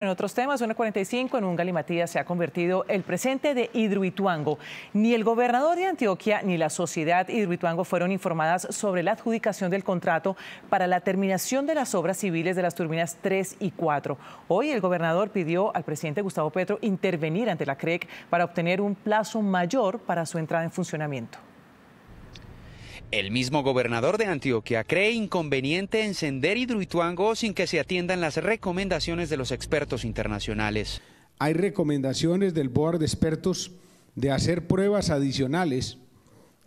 En otros temas, 1.45 en un galimatías se ha convertido el presente de Hidroituango. Ni el gobernador de Antioquia ni la sociedad Hidroituango fueron informadas sobre la adjudicación del contrato para la terminación de las obras civiles de las turbinas 3 y 4. Hoy el gobernador pidió al presidente Gustavo Petro intervenir ante la CREC para obtener un plazo mayor para su entrada en funcionamiento. El mismo gobernador de Antioquia cree inconveniente encender Hidroituango sin que se atiendan las recomendaciones de los expertos internacionales. Hay recomendaciones del board de expertos de hacer pruebas adicionales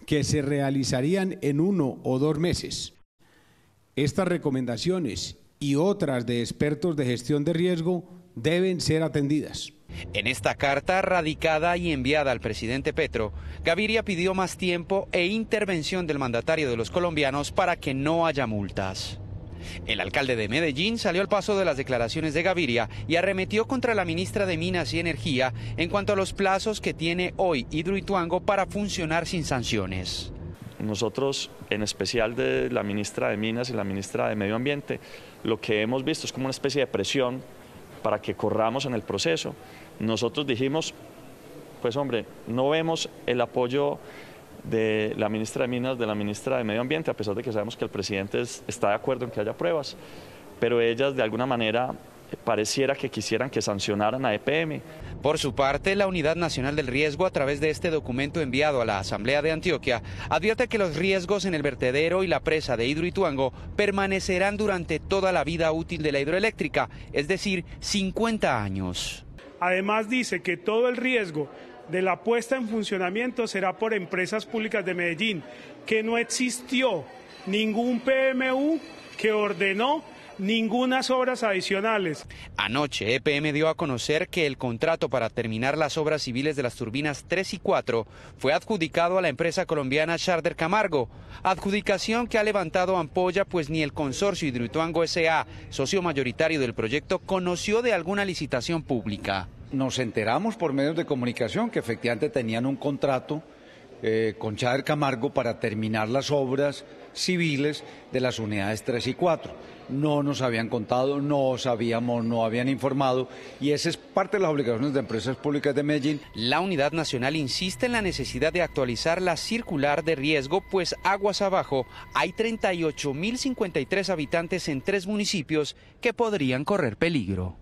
que se realizarían en uno o dos meses. Estas recomendaciones y otras de expertos de gestión de riesgo deben ser atendidas. En esta carta radicada y enviada al presidente Petro, Gaviria pidió más tiempo e intervención del mandatario de los colombianos para que no haya multas. El alcalde de Medellín salió al paso de las declaraciones de Gaviria y arremetió contra la ministra de Minas y Energía en cuanto a los plazos que tiene hoy Hidroituango para funcionar sin sanciones. Nosotros, en especial de la ministra de Minas y la ministra de Medio Ambiente, lo que hemos visto es como una especie de presión para que corramos en el proceso. Nosotros dijimos, pues hombre, no vemos el apoyo de la ministra de Minas, de la ministra de Medio Ambiente, a pesar de que sabemos que el presidente está de acuerdo en que haya pruebas, pero ellas de alguna manera pareciera que quisieran que sancionaran a EPM. Por su parte, la Unidad Nacional del Riesgo, a través de este documento enviado a la Asamblea de Antioquia, advierte que los riesgos en el vertedero y la presa de Hidroituango permanecerán durante toda la vida útil de la hidroeléctrica, es decir, 50 años. Además dice que todo el riesgo de la puesta en funcionamiento será por empresas públicas de Medellín, que no existió ningún PMU que ordenó ningunas obras adicionales. Anoche, EPM dio a conocer que el contrato para terminar las obras civiles de las turbinas 3 y 4 fue adjudicado a la empresa colombiana Charter Camargo, adjudicación que ha levantado ampolla pues ni el consorcio Hidroituango S.A., socio mayoritario del proyecto, conoció de alguna licitación pública. Nos enteramos por medios de comunicación que efectivamente tenían un contrato eh, con Chader Camargo para terminar las obras civiles de las unidades 3 y 4. No nos habían contado, no sabíamos, no habían informado y esa es parte de las obligaciones de empresas públicas de Medellín. La Unidad Nacional insiste en la necesidad de actualizar la circular de riesgo, pues aguas abajo hay 38.053 habitantes en tres municipios que podrían correr peligro.